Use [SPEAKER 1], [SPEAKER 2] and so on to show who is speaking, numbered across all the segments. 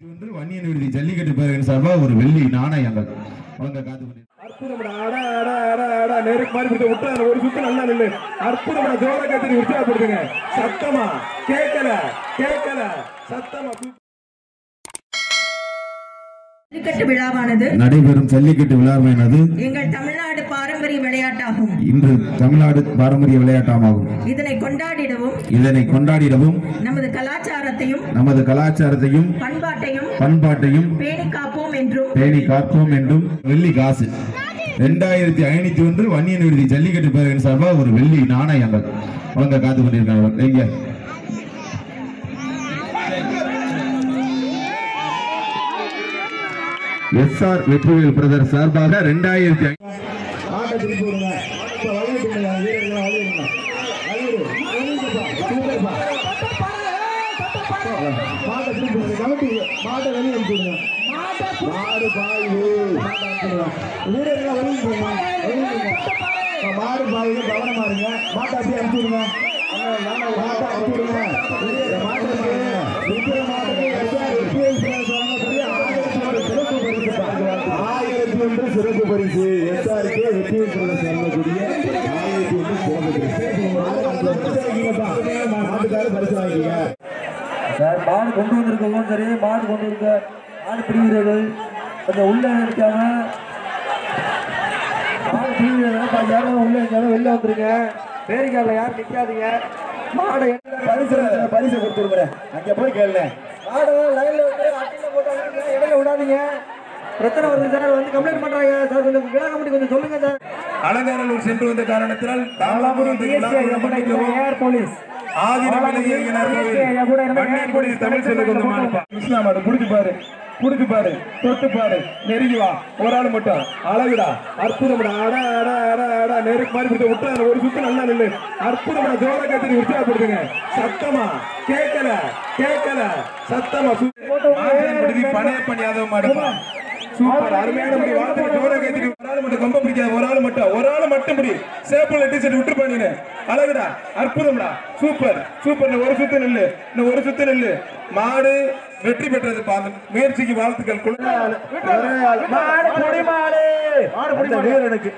[SPEAKER 1] ஒன்று வன்னியன் விடுதி ஜல்லிக்கட்டு பேரவையின் சார்பாக ஒரு வெள்ளி நாணயங்கள் வழங்க காத்து கொண்டிருக்கிறது.
[SPEAKER 2] அற்புதம்டா அட அட அட அட நெருக்கு மாதிரி பிடிச்ச விட்டா அந்த ஒரு சுத்து நல்லா நில்லு அற்புதம்டா ஜோர கத்திரி உற்சாகப்படுத்துங்க சத்தமா கேட்கல கேட்கல சத்தமா தூக்கு.
[SPEAKER 3] ஜல்லிக்கட்டு விழாவானது
[SPEAKER 1] நடைபெறும் ஜல்லிக்கட்டு விழாவானது
[SPEAKER 3] எங்கள் தமிழ்நாடு பாரம்பரிய விளையாட்டாகும்.
[SPEAKER 1] இன்று தமிழ்நாடு பாரம்பரிய விளையாட்டமாகும்.
[SPEAKER 3] இதனை கொண்டாடிடவும்
[SPEAKER 1] இதனை கொண்டாடிடவும்
[SPEAKER 3] நமது கலாச்சாரத்தையும்
[SPEAKER 1] நமது கலாச்சாரத்தையும்
[SPEAKER 3] பண்பாட்டையும்
[SPEAKER 1] பண்பாட்டையும்
[SPEAKER 3] பேணி காப்போம் என்றும்
[SPEAKER 1] பேணி காப்போம் என்றும் வெள்ளி காசு ரெண்டாயிரத்தி ஐநூத்தி ஒன்று வன்னியன் விடுதி ஜல்லிக்கட்டு பேரவையின் சார்பாக ஒரு வெள்ளி நாணயங்கள் வழங்க காத்து கொண்டிருக்காங்க எங்க? எஸ் ஆர் வெற்றிவேல் பிரதர் சார்பாக ரெண்டாயிரத்தி
[SPEAKER 2] ஆட்டை திருப்பி விடுங்க இப்ப வழிவிட்டுங்க வீரர்கள் சூப்பர்ப்பா மாட்டை திருப்பி விடுங்க கமிட்டி மாட்டை வெளியே அனுப்பிடுங்க மாடு பாயுது அனுப்பிடுங்க வீரர்கள் வெளியே போங்க மாடு பாயுது கவனமா இருங்க. மாட்டை அப்படியே அனுப்பிடுங்க மாட்டை அனுப்பிடுங்க மாட்டை சிறப்பு பரிசு எஸ்ஆருக்கு வெற்றி சொல்லக்கூடிய ஆயிரத்தி சிறப்பு பரிசு மாட்டுக்கார பரிசு
[SPEAKER 4] சார் மாடு கொண்டு வந்திருக்கவங்க சரி மாடு கொண்டு இருக்க மாடு பிடிக்கிறது கொஞ்சம் உள்ள இருக்காங்க. மாடு பிடிக்கிறது கொஞ்சம் உள்ள இருக்காம வெளில வந்துருங்க பேரிக்காரில் யாரும் நிற்காதீங்க மாடை
[SPEAKER 2] பரிசு பரிசு கொடுத்துருக்குறேன். அங்க போய் கேளு
[SPEAKER 4] மாடை லைன்ல வந்து போட்டாங்க இடையில விடாதீங்க. பிரச்சனை வருது சார் வந்து கம்ப்ளைண்ட் பண்றாங்க சார். கொஞ்சம் கொஞ்சம் சொல்லுங்க சார்.
[SPEAKER 2] அலங்காரலூர் சென்று வந்த காரணத்தினால் தாமலாபுரம்
[SPEAKER 4] போலீஸ்
[SPEAKER 2] தமிழ் சொல்ல கொஞ்சம் மாறுப்பா கிருஷ்ணா மாடு புடிச்சு பாரு புடிச்சு பாரு தொட்டு பாரு நெருங்கி வா. ஒரு ஆள் மட்டும் அழகுடா அற்புதம்டா அட அட அட அட நெருக்கு மாதிரி பிடிச்ச விட்டா ஒரு சுத்து நல்லா நில்லு. அற்புதம்டா ஜோர கத்திரி உற்சாகப்படுத்துங்க. சத்தமா கேட்கல கேட்கல சத்தமா பணையப்பன் யாதவ மாடுப்பா சூப்பர். அருமையான முடி. வார்த்தை ஜோர கேத்திரி ஒரு ஆள் மட்டும் கொம்ப பிடிக்காத ஒரு ஆள் மட்டும் ஒரு ஆள் மட்டும் முடி. சேப்பிள் டிஷர்ட் விட்டு பண்ணினு அழகுடா. அற்புதம்டா. சூப்பர். சூப்பர். ஒரு சுத்து நெல்லு. இன்னும் ஒரு சுத்து நெல்லு. மாடு வெற்றி பெற்றது முயற்சிக்கு வாழ்த்துக்கள். வீரனுக்கு.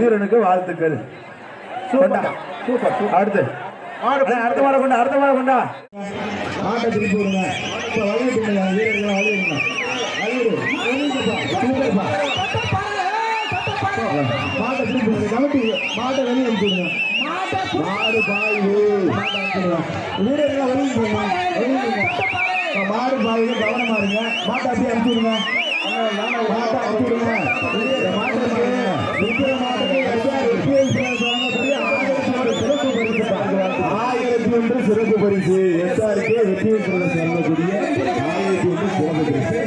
[SPEAKER 2] வீரனுக்கு வாழ்த்துக்கள். சூப்பர். சூப்பர். அடுத்து. அடுத்த மாட. கொண்டா அடுத்த மாட கொண்டா. திருப்பி விடுங்க மாட்டை திருப்பி கமிட்டி மாட்டை வெளியே அனுப்பிடுங்க மாடு பாயுது வீரர்கள் வெளியே போங்க மாடு கவனமா இருங்க மாட்டை அப்படியே அனுப்பிடுங்க மாட்டை அனுப்பிடுங்க மாட்டை பாருங்க இருக்கிற மாட்டுக்கு ஆயிரத்தி ஒன்று சிறப்பு பரிசு எஸ்ஆருக்கு வெற்றி சொல்லக்கூடிய ஆயிரத்தி ஒன்று சிறப்பு பரிசு.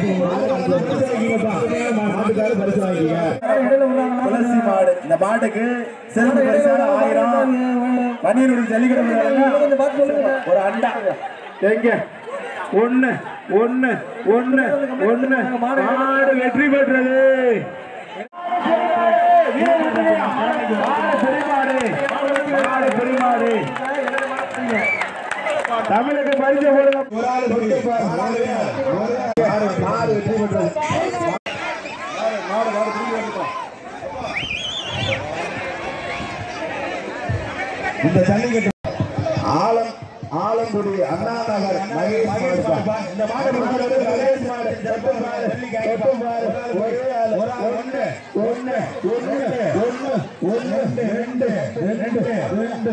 [SPEAKER 2] மாட்டுக்கார பரிசு வாங்கிக்கீங்க துளசி மாடு இந்த மாட்டுக்கு சிறப்பு பரிசான ஆயிரம் பன்னீர் ஜல்லிக்கட்டு ஒரு அண்டா எங்க ஒண்ணு ஒண்ணு ஒண்ணு ஒண்ணு மாடு வெற்றி பெற்றது. தமிழுக்கு பரிசு மாடு மாடு திரும்பி வந்துட்டோம். இந்த ஜல்லிக்கட்டு ஆலம் ஆலங்குடி அண்ணா நகர் மகேஷ். இந்த மாடு மகேஷ் ஒண்ணு ஒண்ணு ஒண்ணு ஒண்ணு ரெண்டு ரெண்டு ரெண்டு